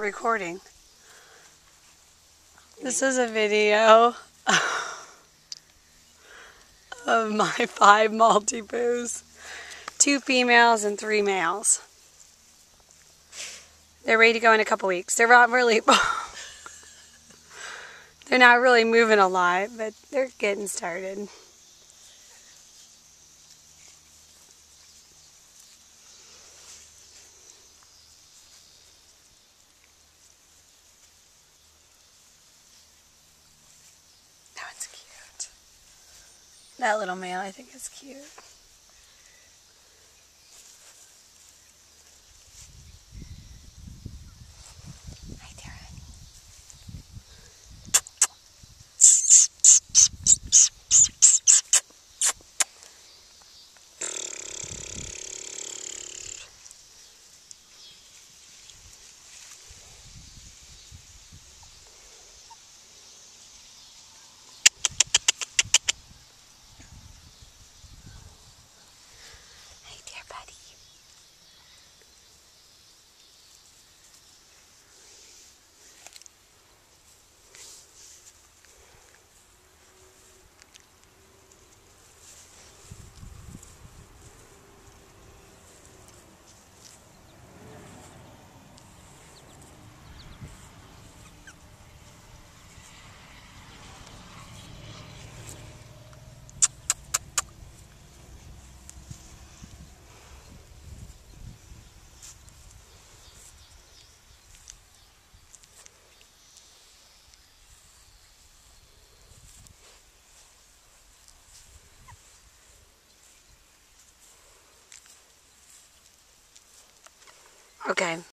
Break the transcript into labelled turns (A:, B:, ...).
A: recording. This is a video of my five Maltipoos. Two females and three males. They're ready to go in a couple weeks. They're not really They're not really moving a lot, but they're getting started. That little male I think is cute. Okay,